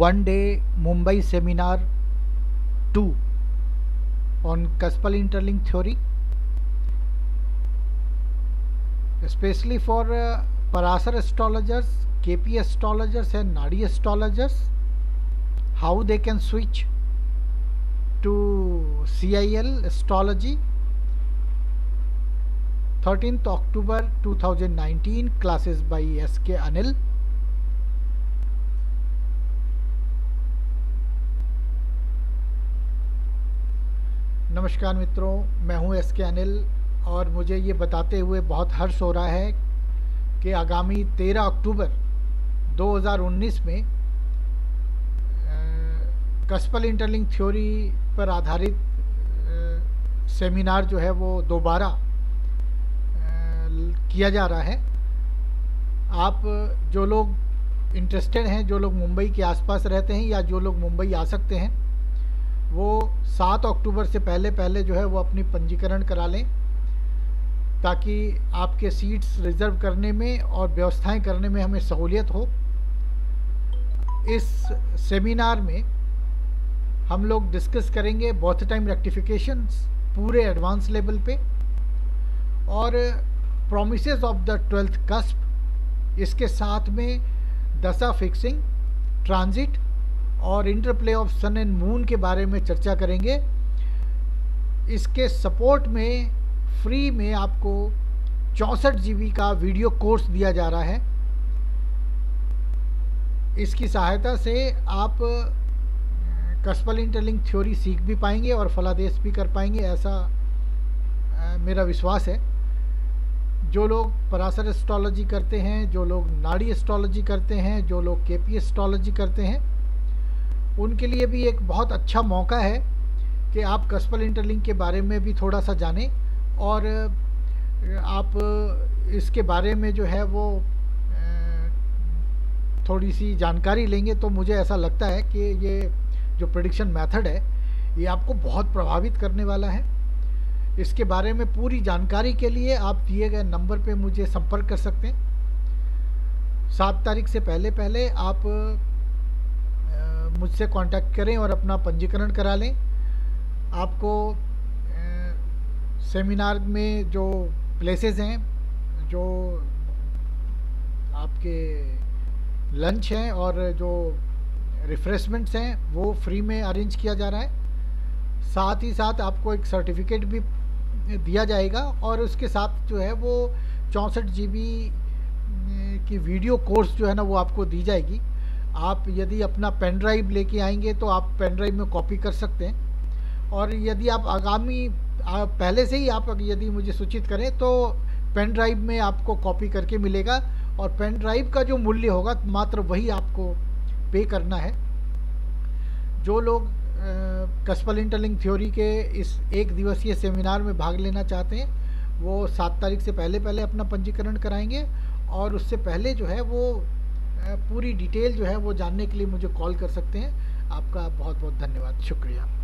one day Mumbai seminar 2 on Caspal interlink theory especially for uh, Parasar astrologers, KP astrologers and Nadi astrologers how they can switch to CIL astrology. 13th October 2019 classes by SK Anil नमस्कार मित्रों, मैं हूँ S के अनिल और मुझे ये बताते हुए बहुत हर्ष हो रहा है कि आगामी 13 अक्टूबर 2019 में कस्पल इंटरलिंक थ्योरी पर आधारित सेमिनार जो है वो दोबारा किया जा रहा है। आप जो लोग इंटरेस्टेड हैं, जो लोग मुंबई के आसपास रहते हैं या जो लोग मुंबई आ सकते हैं वो सात अक्टूबर से पहले पहले जो है वो अपनी पंजीकरण करा लें, ताकि आपके सीट्स रिज़र्व करने में और व्यवस्थाएँ करने में हमें सहूलियत हो। इस सेमिनार में हम लोग डिस्कस करेंगे बहुत टाइम रेक्टिफिकेशंस पूरे एडवांस लेवल पे और promise of the twelfth cusp इसके साथ में दशा फिक्सिंग ट्रांजिट और interplay of sun and moon के बारे में चर्चा करेंगे। इसके सपोर्ट में, फ्री में आपको चौंसठ जी का वीडियो कोर्स दिया जा रहा है। इसकी सहायता से आप कस्पल इंटरलिंक थ्योरी सीख भी पाएँगे और फलादेश भी कर पाएँगे, ऐसा मेरा विश्वास है। जो लोग परासर एस्ट्रोलॉजी करते हैं, जो लोग नाड़ी एस्ट्रोलॉजी करते हैं, जो लोग केपी एस्ट्रोलॉजी करते हैं उनके लिए भी एक बहुत अच्छा मौका है कि आप कस्पल इंटरलिंक के बारे में भी थोड़ा सा जानें और आप इसके बारे में जो है वो थोड़ी सी जानकारी लेंगे तो मुझे ऐसा लगता है कि ये जो प्रडिक्शन मेथड है, ये आपको बहुत प्रभावित करने वाला है। इसके बारे में पूरी जानकारी के लिए आप दिए गए नंबर पे मुझे संपर्क कर सकते हैं। सात तारीख से पहले पहले आप मुझसे कांटेक्ट करें और अपना पंजीकरण करा लें। आपको सेमिनार में जो प्लेसेस हैं, जो आपके लंच हैं और जो रिफ्रेशमेंट्स हैं, वो फ्री में अरेंज किया जा रहा है। साथ ही साथ आपको एक सर्टिफिकेट भी दिया जाएगा और उसके साथ जो है वो चौंसठ जी की वीडियो कोर्स जो है ना वो आपको दी जाएगी। आप यदि अपना पेन ड्राइव लेके आएँगे तो आप पेन ड्राइव में कॉपी कर सकते हैं। और यदि आप आगामी आप पहले से ही आप यदि मुझे सूचित करें तो पेन ड्राइव में आपको कॉपी करके मिलेगा और पेन ड्राइव का जो मूल्य होगा मात्र वही आपको पे करना है। जो लोग कस्पल इंटरलिंग थ्योरी के इस एक दिवसीय सेमिनार में भाग लेना चाहते हैं, वो सात तारीख से पहले पहले अपना पंजीकरण कराएँगे और उससे पहले जो है वो पूरी डिटेल जो है वो जानने के लिए मुझे कॉल कर सकते हैं। आपका बहुत बहुत धन्यवाद। शुक्रिया।